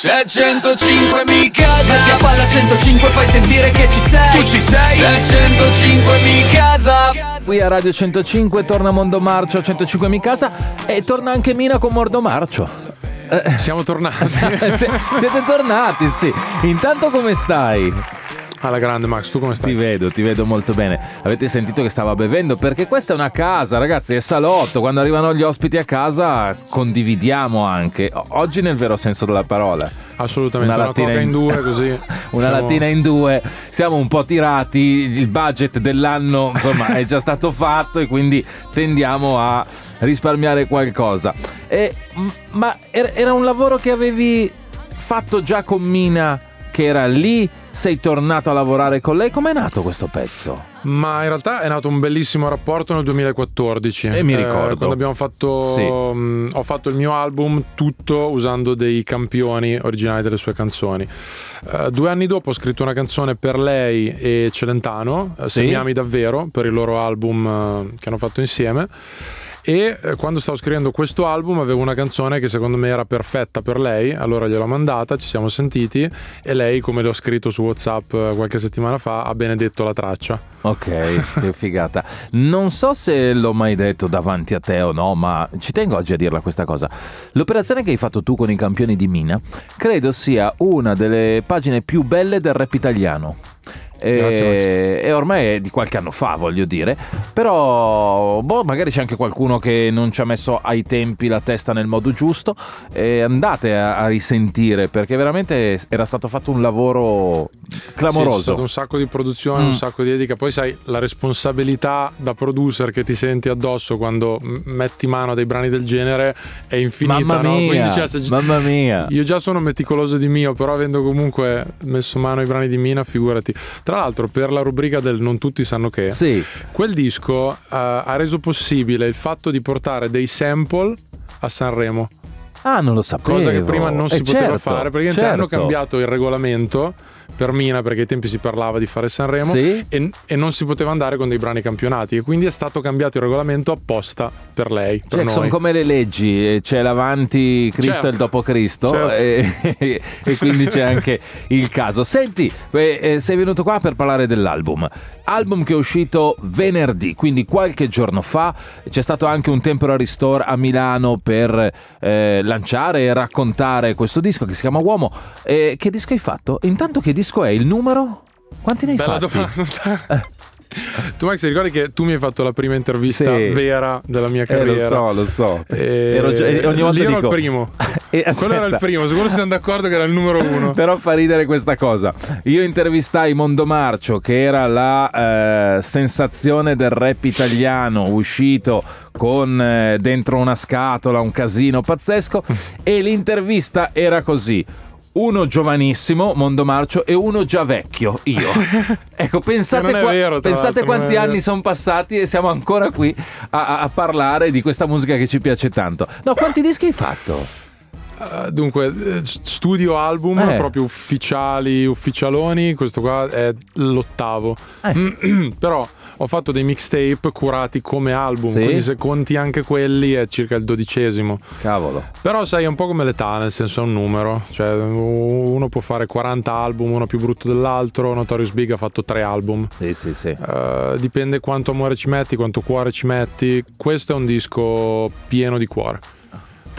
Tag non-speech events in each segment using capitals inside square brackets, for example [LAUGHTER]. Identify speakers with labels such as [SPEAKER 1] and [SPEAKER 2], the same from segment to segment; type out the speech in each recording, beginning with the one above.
[SPEAKER 1] C'è 105 mi casa Metti a palla 105 fai sentire che ci sei Tu ci sei C'è 105 mi casa
[SPEAKER 2] Qui a Radio 105 torna Mondo Marcio a 105 mi casa e torna anche Mina con Mondo Marcio.
[SPEAKER 3] Siamo tornati. [LAUGHS]
[SPEAKER 2] Siete tornati, sì. Intanto come stai?
[SPEAKER 3] Alla grande Max, tu come
[SPEAKER 2] Ti
[SPEAKER 3] stai?
[SPEAKER 2] vedo, ti vedo molto bene. Avete sentito che stava bevendo? Perché questa è una casa, ragazzi, è salotto. Quando arrivano gli ospiti a casa condividiamo anche. Oggi nel vero senso della parola.
[SPEAKER 3] Assolutamente,
[SPEAKER 2] Una
[SPEAKER 3] una,
[SPEAKER 2] in-
[SPEAKER 3] in due [LAUGHS] così.
[SPEAKER 2] Una
[SPEAKER 3] siamo-
[SPEAKER 2] lattina in due, siamo un po' tirati, il budget dell'anno insomma è già stato fatto e quindi tendiamo a risparmiare qualcosa. E, ma er- era un lavoro che avevi fatto già con Mina, che era lì, sei tornato a lavorare con lei, com'è nato questo pezzo?
[SPEAKER 3] Ma in realtà è nato un bellissimo rapporto nel 2014.
[SPEAKER 2] E mi ricordo.
[SPEAKER 3] quando abbiamo fatto.
[SPEAKER 2] Sì.
[SPEAKER 3] mh, ho fatto il mio album tutto usando dei campioni originali delle sue canzoni. Eh, due anni dopo ho scritto una canzone per lei e Celentano, eh, Se
[SPEAKER 2] Sì.
[SPEAKER 3] mi ami davvero, per il loro album eh, che hanno fatto insieme. E eh, quando stavo scrivendo questo album avevo una canzone che secondo me era perfetta per lei, allora gliel'ho mandata, ci siamo sentiti e lei, come le ho scritto su WhatsApp eh, qualche settimana fa, ha benedetto la traccia.
[SPEAKER 2] Ok, che [LAUGHS] figata. Non so se l'ho mai detto davanti a te o no, ma ci tengo oggi a dirla questa cosa. L'operazione che hai fatto tu con i campioni di Mina credo sia una delle pagine più belle del rap italiano. E, e ormai è di qualche anno fa, voglio dire. Però, boh, magari c'è anche qualcuno che non ci ha messo ai tempi la testa nel modo giusto. E andate a, a risentire perché veramente era stato fatto un lavoro
[SPEAKER 3] Sì, c'è
[SPEAKER 2] clamoroso.
[SPEAKER 3] stato un sacco di produzione,
[SPEAKER 2] Mm.
[SPEAKER 3] un sacco di dedica. Poi sai, la responsabilità da producer che ti senti addosso quando metti mano a dei brani del genere è infinita.
[SPEAKER 2] Mamma
[SPEAKER 3] no?
[SPEAKER 2] mia,
[SPEAKER 3] Quindi, cioè, se-
[SPEAKER 2] mamma mia.
[SPEAKER 3] Io già sono meticoloso di mio, però avendo comunque messo mano ai brani di Mina, figurati. Tra l'altro, per la rubrica del Non tutti sanno che,
[SPEAKER 2] Sì.
[SPEAKER 3] quel disco eh, ha reso possibile il fatto di portare dei sample a Sanremo.
[SPEAKER 2] Ah, non lo sapevo.
[SPEAKER 3] cosa che prima non si
[SPEAKER 2] Eh,
[SPEAKER 3] poteva
[SPEAKER 2] certo,
[SPEAKER 3] fare perché
[SPEAKER 2] certo.
[SPEAKER 3] hanno cambiato il regolamento per Mina perché ai tempi si parlava di fare Sanremo
[SPEAKER 2] Sì.
[SPEAKER 3] e, e non si poteva andare con dei brani campionati e quindi è stato cambiato il regolamento apposta per lei per
[SPEAKER 2] Cioè, sono
[SPEAKER 3] noi.
[SPEAKER 2] come le leggi, eh, c'è l'avanti Cristo
[SPEAKER 3] Certo.
[SPEAKER 2] e il dopo Cristo
[SPEAKER 3] Certo.
[SPEAKER 2] e, [LAUGHS] e quindi c'è anche il caso. Senti, eh, eh, sei venuto qua per parlare dell'album. Album che è uscito venerdì, quindi qualche giorno fa. C'è stato anche un temporary store a Milano per eh, lanciare e raccontare questo disco che si chiama Uomo. Eh, che disco hai fatto? Intanto che disco è? Il numero? Quanti ne hai
[SPEAKER 3] Bella
[SPEAKER 2] fatti?
[SPEAKER 3] domanda. tu Max ricordi che tu mi hai fatto la prima intervista
[SPEAKER 2] Sì.
[SPEAKER 3] vera della mia
[SPEAKER 2] Eh,
[SPEAKER 3] carriera
[SPEAKER 2] lo so, lo so.
[SPEAKER 3] E-
[SPEAKER 2] Ero già- e ogni volta
[SPEAKER 3] ero
[SPEAKER 2] dico-
[SPEAKER 3] il primo [LAUGHS]
[SPEAKER 2] Eh,
[SPEAKER 3] quello era il
[SPEAKER 2] aspetta.
[SPEAKER 3] primo sicuro siamo d'accordo che era il numero uno [LAUGHS]
[SPEAKER 2] Però fa ridere questa cosa. Io intervistai Mondo Marcio, che era la eh, sensazione del rap italiano, uscito con eh, dentro una scatola, un casino pazzesco, [LAUGHS] e l'intervista era così. Uno giovanissimo, Mondo Marcio, e uno già vecchio, io. [LAUGHS] Ecco, pensate, qua-
[SPEAKER 3] vero,
[SPEAKER 2] pensate quanti anni sono passati e siamo ancora qui a, a- parlare di questa musica che ci piace tanto. No, quanti dischi hai fatto?
[SPEAKER 3] Eh, dunque, eh, studio album
[SPEAKER 2] Eh.
[SPEAKER 3] proprio ufficiali, ufficialoni. Questo qua è l'ottavo.
[SPEAKER 2] Eh. [CLEARS THROAT]
[SPEAKER 3] Però ho fatto dei mixtape curati come album.
[SPEAKER 2] Sì?
[SPEAKER 3] Quindi, se conti anche quelli, è circa il dodicesimo.
[SPEAKER 2] Cavolo.
[SPEAKER 3] Però, sai, è un po' come l'età, nel senso è un numero. Cioè, uno può fare 40 album, uno più brutto dell'altro. Notorious Big ha fatto tre album.
[SPEAKER 2] Sì, sì, sì.
[SPEAKER 3] Eh, dipende quanto amore ci metti, quanto cuore ci metti. Questo è un disco pieno di cuore.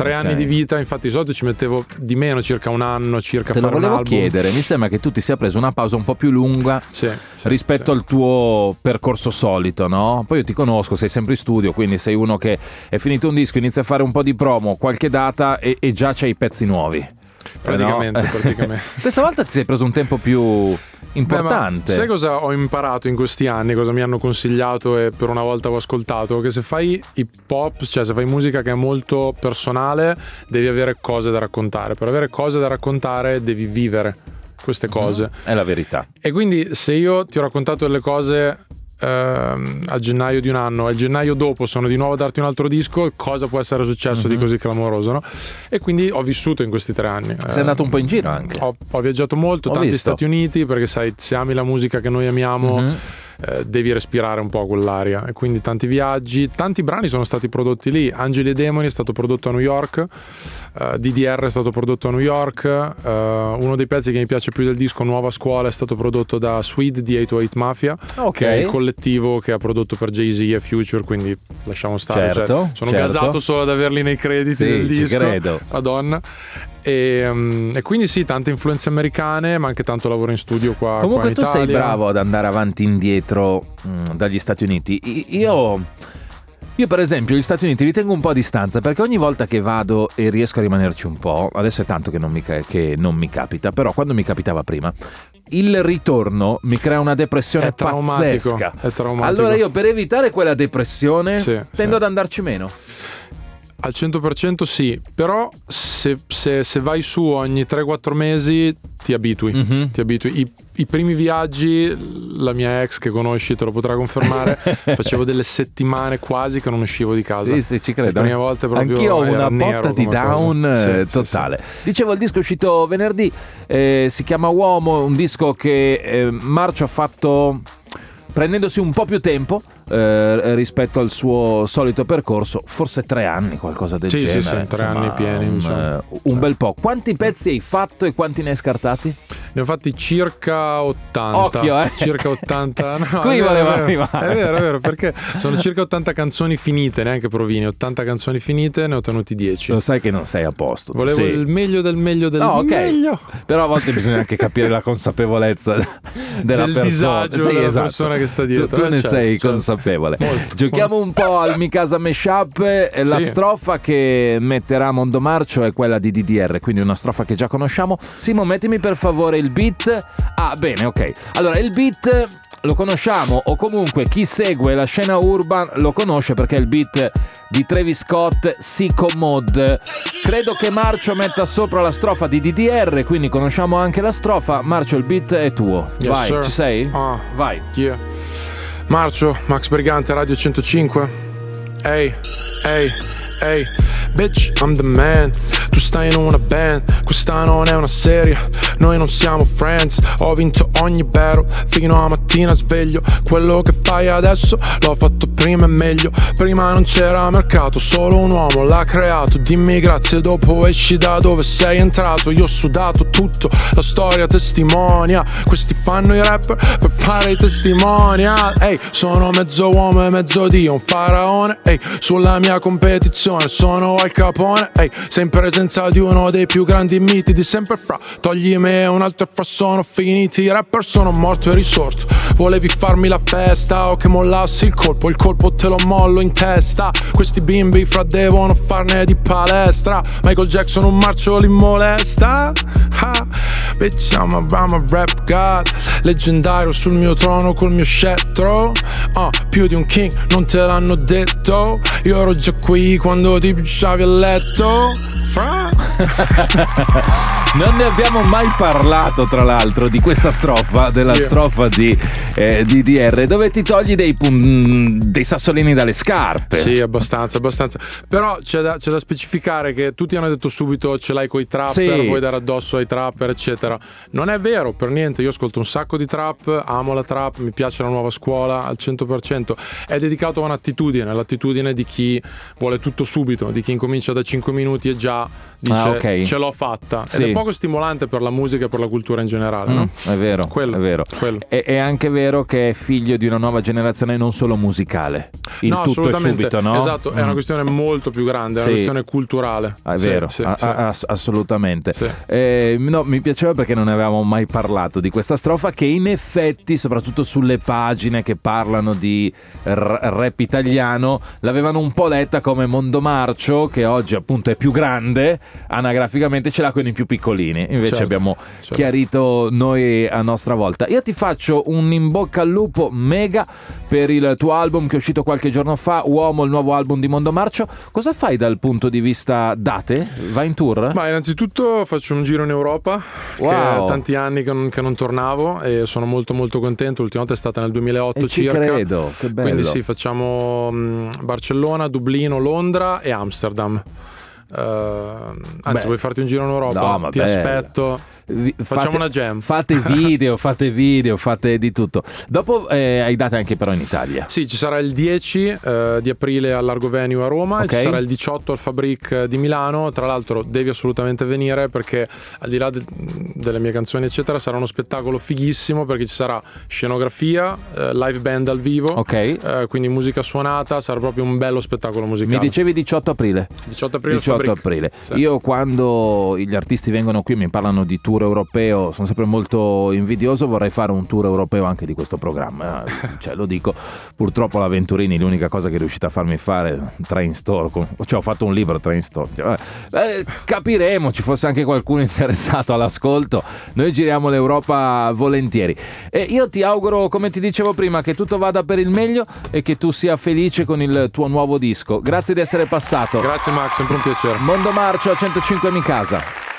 [SPEAKER 3] Tre
[SPEAKER 2] Ok.
[SPEAKER 3] anni di vita, infatti di solito ci mettevo di meno, circa un anno, circa
[SPEAKER 2] Te lo volevo chiedere, mi sembra che tu ti sia preso una pausa un po' più lunga
[SPEAKER 3] sì,
[SPEAKER 2] rispetto
[SPEAKER 3] sì.
[SPEAKER 2] al tuo percorso solito, no? Poi io ti conosco, sei sempre in studio, quindi sei uno che è finito un disco, inizia a fare un po' di promo, qualche data e, e già c'hai i pezzi nuovi.
[SPEAKER 3] Praticamente,
[SPEAKER 2] No? [LAUGHS]
[SPEAKER 3] praticamente.
[SPEAKER 2] Questa volta ti sei preso un tempo più importante.
[SPEAKER 3] Beh, sai cosa ho imparato in questi anni? Cosa mi hanno consigliato e per una volta ho ascoltato? Che se fai hip hop, cioè se fai musica che è molto personale, devi avere cose da raccontare. Per avere cose da raccontare devi vivere queste cose.
[SPEAKER 2] È la verità.
[SPEAKER 3] E quindi se io ti ho raccontato delle cose ehm, a gennaio di un anno e il gennaio dopo sono di nuovo a darti un altro disco, cosa può essere successo di così clamoroso? No? E quindi ho vissuto in questi tre anni.
[SPEAKER 2] Mhm. Sei andato un po' in giro anche.
[SPEAKER 3] Ho, ho viaggiato molto,
[SPEAKER 2] Ho
[SPEAKER 3] tanti
[SPEAKER 2] visto.
[SPEAKER 3] Stati Uniti, perché sai, se ami la musica che noi amiamo,
[SPEAKER 2] Mhm.
[SPEAKER 3] Eh, devi respirare un po' quell'aria. E quindi tanti viaggi, tanti brani sono stati prodotti lì. Angeli e Demoni è stato prodotto a New York, uh, DDR è stato prodotto a New York, uh, uno dei pezzi che mi piace più del disco, Nuova Scuola, è stato prodotto da Swede di 808 Mafia,
[SPEAKER 2] Ok.
[SPEAKER 3] che è il collettivo che ha prodotto per Jay-Z e Future, quindi lasciamo stare.
[SPEAKER 2] Certo,
[SPEAKER 3] cioè, sono
[SPEAKER 2] certo.
[SPEAKER 3] gasato solo ad averli nei crediti
[SPEAKER 2] Sì,
[SPEAKER 3] del disco.
[SPEAKER 2] credo.
[SPEAKER 3] Madonna. E, um, e quindi sì, tante influenze americane, ma anche tanto lavoro in studio qua.
[SPEAKER 2] Comunque
[SPEAKER 3] qua
[SPEAKER 2] tu
[SPEAKER 3] in
[SPEAKER 2] sei
[SPEAKER 3] Italia.
[SPEAKER 2] bravo ad andare avanti e indietro mm, dagli Stati Uniti. Io, io per esempio gli Stati Uniti li tengo un po' a distanza perché ogni volta che vado e riesco a rimanerci un po', adesso è tanto che non mi, che non mi capita, però quando mi capitava prima, il ritorno mi crea una depressione
[SPEAKER 3] È
[SPEAKER 2] pazzesca.
[SPEAKER 3] è traumatico.
[SPEAKER 2] Allora io per evitare quella depressione
[SPEAKER 3] Sì,
[SPEAKER 2] tendo
[SPEAKER 3] sì.
[SPEAKER 2] ad andarci meno.
[SPEAKER 3] Al 100% sì, però se, se- se vai su ogni 3-4 mesi ti abitui.
[SPEAKER 2] Mhm.
[SPEAKER 3] Ti abitui. I, I primi viaggi, la mia ex che conosci te lo potrà confermare, [LAUGHS] facevo delle settimane quasi che non uscivo di casa.
[SPEAKER 2] Sì, sì, ci credo.
[SPEAKER 3] Le prime volte proprio
[SPEAKER 2] Anch'io ho una botta di down
[SPEAKER 3] Sì,
[SPEAKER 2] eh,
[SPEAKER 3] sì,
[SPEAKER 2] totale. Dicevo, il disco è uscito venerdì, eh, si chiama Uomo, un disco che eh, Marcio ha fatto prendendosi un po' più tempo eh, rispetto al suo solito percorso, forse tre anni, qualcosa del
[SPEAKER 3] Sì, sì,
[SPEAKER 2] genere.
[SPEAKER 3] sì, tre
[SPEAKER 2] insomma,
[SPEAKER 3] anni pieni,
[SPEAKER 2] Un, eh, un bel po'. Quanti pezzi hai fatto e quanti ne hai scartati?
[SPEAKER 3] Ne ho fatti circa 80.
[SPEAKER 2] Occhio, eh.
[SPEAKER 3] Circa 80. [LAUGHS] No,
[SPEAKER 2] Qui
[SPEAKER 3] è vero,
[SPEAKER 2] voleva
[SPEAKER 3] vero.
[SPEAKER 2] arrivare.
[SPEAKER 3] È vero, è vero, perché sono circa 80 canzoni finite, neanche provini. 80 canzoni finite, ne ho tenuti 10.
[SPEAKER 2] Lo sai che non sei a posto.
[SPEAKER 3] Volevo
[SPEAKER 2] Sì.
[SPEAKER 3] il meglio del meglio del
[SPEAKER 2] No, ok.
[SPEAKER 3] meglio.
[SPEAKER 2] Però a volte bisogna anche capire la consapevolezza [LAUGHS] della
[SPEAKER 3] Del
[SPEAKER 2] persona.
[SPEAKER 3] disagio
[SPEAKER 2] Sì,
[SPEAKER 3] della
[SPEAKER 2] esatto.
[SPEAKER 3] persona che sta
[SPEAKER 2] Tu-
[SPEAKER 3] dietro.
[SPEAKER 2] Tu,
[SPEAKER 3] Eh,
[SPEAKER 2] ne
[SPEAKER 3] certo,
[SPEAKER 2] sei
[SPEAKER 3] certo.
[SPEAKER 2] consapevole.
[SPEAKER 3] Molto,
[SPEAKER 2] Giochiamo un po' al Mikasa Meshup. La
[SPEAKER 3] Sì.
[SPEAKER 2] strofa che metterà Mondomarcio è quella di DDR, quindi una strofa che già conosciamo. Simo, mettimi per favore il beat. Ah, bene, ok. Allora, il beat lo conosciamo o comunque chi segue la scena urban lo conosce perché è il beat di Travis Scott Sicko Mod. Credo che Marcio metta sopra la strofa di DDR, quindi conosciamo anche la strofa. Marcio, il beat è tuo.
[SPEAKER 3] Yes,
[SPEAKER 2] Vai,
[SPEAKER 3] sir.
[SPEAKER 2] ci sei?
[SPEAKER 3] Ah.
[SPEAKER 2] Vai.
[SPEAKER 3] Yeah. Marcio, Max Bergante, Radio 105. Ehi, ehi, ehi. Bitch, I'm the man. Tu stai in una band. Questa non è una serie. Noi non siamo friends. Ho vinto ogni battle. Fino a mattina sveglio. Quello che fai adesso l'ho fatto prima e meglio. Prima non c'era mercato. Solo un uomo l'ha creato. Dimmi grazie dopo esci da dove sei entrato. Io ho sudato tutto. La storia testimonia. Questi fanno i rapper per fare i testimonial. Ehi, sono mezzo uomo e mezzo dio. Un faraone. Ehi, sulla mia competizione sono al capone. Ehi, sei in presenza di uno dei più grandi miti di sempre fra. Togli me un altro fra sono finiti. I rapper sono morto e risorto. Volevi farmi la festa o che mollassi il colpo. Il colpo te lo mollo in testa. Questi bimbi fra devono farne di palestra. Michael Jackson un marcio li molesta. Ah, bitch, I'm a, I'm a rap god. Leggendario sul mio trono col mio scettro. Ah, più di un king, non te l'hanno detto. Io ero già qui quando ti pigiavi a letto. Fra. [LAUGHS]
[SPEAKER 2] Non ne abbiamo mai parlato, tra l'altro, di questa strofa, della
[SPEAKER 3] Yeah.
[SPEAKER 2] strofa di eh, DDR, dove ti togli dei, pun- dei sassolini dalle scarpe.
[SPEAKER 3] Sì, abbastanza, abbastanza. Però c'è da, c'è da specificare che tutti hanno detto subito ce l'hai coi trapper,
[SPEAKER 2] Sì.
[SPEAKER 3] vuoi dare addosso ai trapper, eccetera. Non è vero, per niente. Io ascolto un sacco di trap, amo la trap, mi piace la nuova scuola al 100%. È dedicato a un'attitudine, l'attitudine di chi vuole tutto subito, di chi incomincia da 5 minuti e già dice
[SPEAKER 2] Ah, ok.
[SPEAKER 3] ce l'ho fatta.
[SPEAKER 2] Sì.
[SPEAKER 3] Ed è poco stimolante per la musica e per la cultura in generale,
[SPEAKER 2] Mm,
[SPEAKER 3] no?
[SPEAKER 2] è vero,
[SPEAKER 3] Quello,
[SPEAKER 2] è vero.
[SPEAKER 3] quello.
[SPEAKER 2] È, è anche vero che è figlio di una nuova generazione non solo musicale. Il
[SPEAKER 3] no,
[SPEAKER 2] tutto è subito, no?
[SPEAKER 3] Esatto, è
[SPEAKER 2] Mm.
[SPEAKER 3] una questione molto più grande, è
[SPEAKER 2] Sì.
[SPEAKER 3] una questione culturale.
[SPEAKER 2] Ah, è vero,
[SPEAKER 3] sì,
[SPEAKER 2] a- a- ass- assolutamente. Eh, no, mi piaceva perché non ne avevamo mai parlato di questa strofa che in effetti, soprattutto sulle pagine che parlano di rap italiano, l'avevano un po' letta come Mondomarcio, che oggi appunto è più grande, anagraficamente ce l'ha con i più piccolini. Invece
[SPEAKER 3] Certo,
[SPEAKER 2] abbiamo
[SPEAKER 3] certo.
[SPEAKER 2] chiarito noi a nostra volta. Io ti faccio un in bocca al lupo mega per il tuo album che è uscito qualche giorno fa, Uomo, il nuovo album di Mondomarcio. Cosa fai dal punto di vista date? Vai in tour?
[SPEAKER 3] Ma innanzitutto faccio un giro in Europa,
[SPEAKER 2] Wow.
[SPEAKER 3] tanti anni che non, che non tornavo e sono molto molto contento. L'ultima volta è stata nel 2008
[SPEAKER 2] E ci
[SPEAKER 3] circa.
[SPEAKER 2] credo, che bello.
[SPEAKER 3] Quindi sì, facciamo mh, Barcellona, Dublino, Londra e Amsterdam. Eh, anzi,
[SPEAKER 2] Beh.
[SPEAKER 3] vuoi farti un giro in Europa?
[SPEAKER 2] No,
[SPEAKER 3] Ti
[SPEAKER 2] bello.
[SPEAKER 3] aspetto.
[SPEAKER 2] Vi-
[SPEAKER 3] Facciamo
[SPEAKER 2] fate,
[SPEAKER 3] una jam.
[SPEAKER 2] Fate [LAUGHS] video, fate video, fate di tutto. Dopo eh, hai date anche però in Italia.
[SPEAKER 3] Sì, ci sarà il 10 eh, di aprile al Largo Venue a Roma
[SPEAKER 2] Ok.
[SPEAKER 3] e ci sarà il 18 al Fabric eh, di Milano. Tra l'altro devi assolutamente venire perché al di là de- delle mie canzoni eccetera sarà uno spettacolo fighissimo perché ci sarà scenografia, eh, live band dal vivo,
[SPEAKER 2] Ok.
[SPEAKER 3] eh, quindi musica suonata, sarà proprio un bello spettacolo musicale.
[SPEAKER 2] Mi dicevi 18 aprile.
[SPEAKER 3] 18 aprile al
[SPEAKER 2] 18
[SPEAKER 3] Fabric.
[SPEAKER 2] aprile.
[SPEAKER 3] Sì.
[SPEAKER 2] Io quando gli artisti vengono qui mi parlano di tour europeo, sono sempre molto invidioso, vorrei fare un tour europeo anche di questo programma. Eh, Cioè, lo dico, purtroppo la Venturini l'unica cosa che è riuscita a farmi fare Train Store, cioè ho fatto un libro Train Store. Cioè, eh, capiremo, ci fosse anche qualcuno [LAUGHS] interessato all'ascolto. Noi giriamo l'Europa volentieri. E io ti auguro, come ti dicevo prima, che tutto vada per il meglio e che tu sia felice con il tuo nuovo disco. Grazie di essere passato.
[SPEAKER 3] Grazie Max, sempre un piacere.
[SPEAKER 2] Mondo Marcio a 105 mi casa.